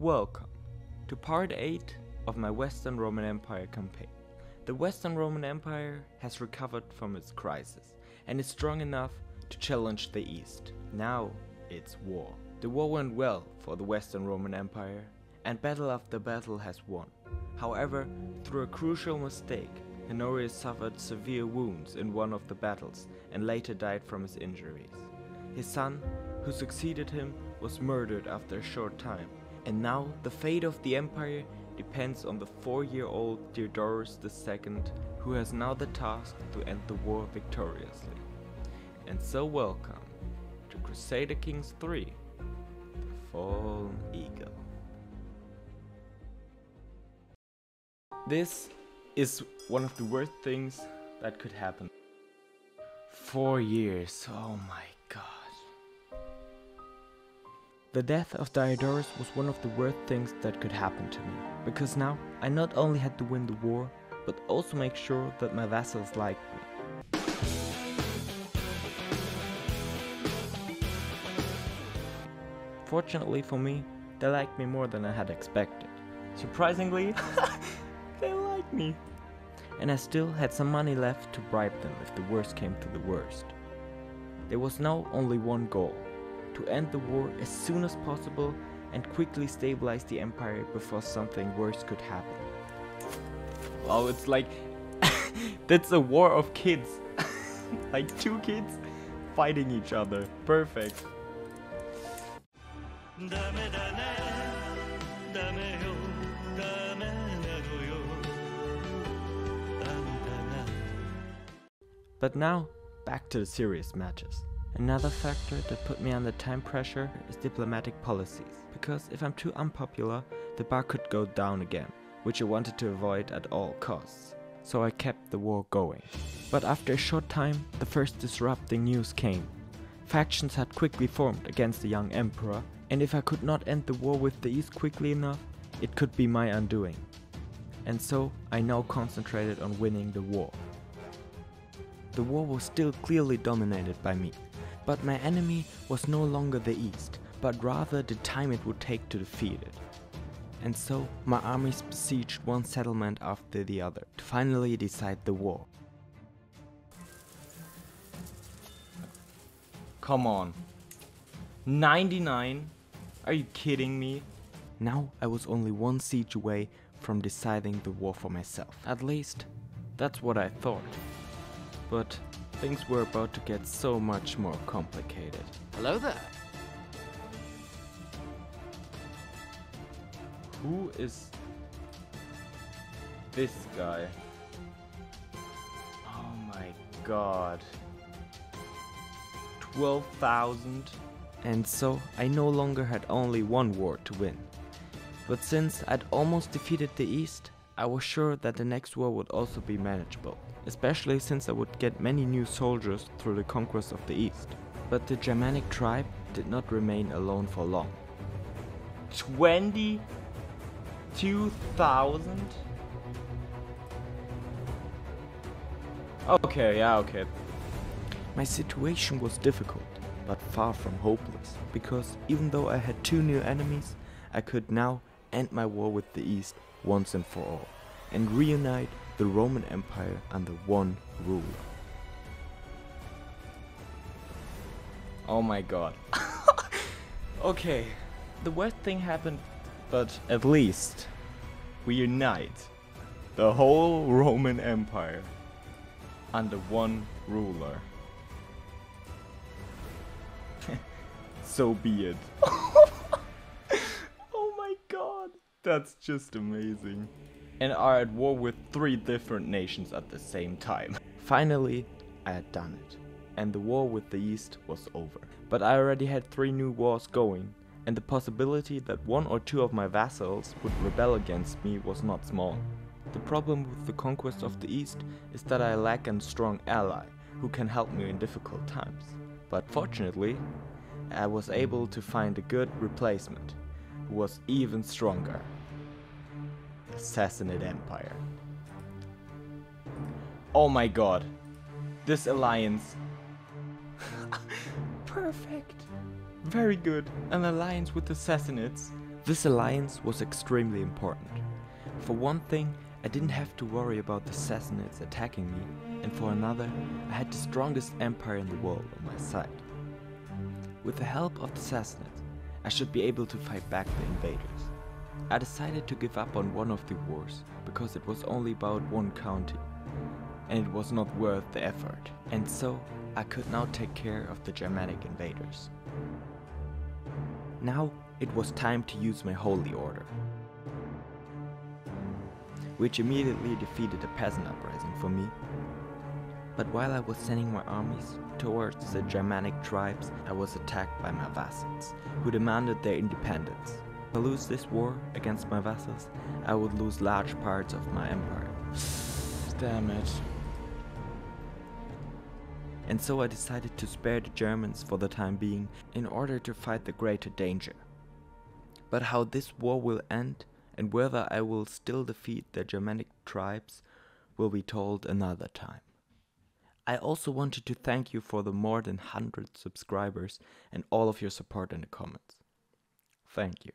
Welcome to part 8 of my Western Roman Empire campaign. The Western Roman Empire has recovered from its crisis and is strong enough to challenge the East. Now it's war. The war went well for the Western Roman Empire and battle after battle has won. However, through a crucial mistake, Honorius suffered severe wounds in one of the battles and later died from his injuries. His son, who succeeded him, was murdered after a short time, and now the fate of the empire depends on the four-year-old Theodorus II, who has now the task to end the war victoriously. And so welcome to Crusader Kings 3, The Fallen Eagle. This is one of the worst things that could happen. Four years, oh my The death of Diodorus was one of the worst things that could happen to me, because now I not only had to win the war, but also make sure that my vassals liked me. Fortunately for me, they liked me more than I had expected. Surprisingly, they liked me. And I still had some money left to bribe them if the worst came to the worst. There was now only one goal to end the war as soon as possible and quickly stabilize the empire before something worse could happen. Oh, it's like that's a war of kids. like two kids fighting each other. Perfect. But now, back to the serious matches. Another factor that put me under time pressure is diplomatic policies, because if I'm too unpopular, the bar could go down again, which I wanted to avoid at all costs. So I kept the war going. But after a short time, the first disrupting news came. Factions had quickly formed against the young emperor, and if I could not end the war with the east quickly enough, it could be my undoing. And so I now concentrated on winning the war. The war was still clearly dominated by me, but my enemy was no longer the east, but rather the time it would take to defeat it. And so my armies besieged one settlement after the other to finally decide the war. Come on. 99? Are you kidding me? Now I was only one siege away from deciding the war for myself. At least, that's what I thought. But things were about to get so much more complicated. Hello there. Who is this guy? Oh my god. 12,000? And so I no longer had only one war to win. But since I'd almost defeated the East, I was sure that the next war would also be manageable, especially since I would get many new soldiers through the conquest of the East. But the Germanic tribe did not remain alone for long. 22,000? Okay, yeah, okay. My situation was difficult, but far from hopeless, because even though I had two new enemies, I could now end my war with the East once and for all, and reunite the Roman Empire under one ruler. Oh my god. okay, the worst thing happened, but at least we unite the whole Roman Empire under one ruler. so be it. my god, that's just amazing. And are at war with three different nations at the same time. Finally, I had done it. And the war with the East was over. But I already had three new wars going, and the possibility that one or two of my vassals would rebel against me was not small. The problem with the conquest of the East is that I lack a strong ally who can help me in difficult times. But fortunately, I was able to find a good replacement who was even stronger. Sassanid Empire. Oh my god. This alliance. Perfect. Very good. An alliance with the Sassanids. This alliance was extremely important. For one thing, I didn't have to worry about the Sassanids attacking me, and for another, I had the strongest empire in the world on my side. With the help of the Sassanids, I should be able to fight back the invaders. I decided to give up on one of the wars, because it was only about one county, and it was not worth the effort, and so I could now take care of the Germanic invaders. Now it was time to use my holy order, which immediately defeated a peasant uprising for me. But while I was sending my armies towards the Germanic tribes, I was attacked by my vassals, who demanded their independence. If I lose this war against my vassals, I would lose large parts of my empire. Damn it. And so I decided to spare the Germans for the time being in order to fight the greater danger. But how this war will end and whether I will still defeat the Germanic tribes will be told another time. I also wanted to thank you for the more than 100 subscribers and all of your support in the comments. Thank you.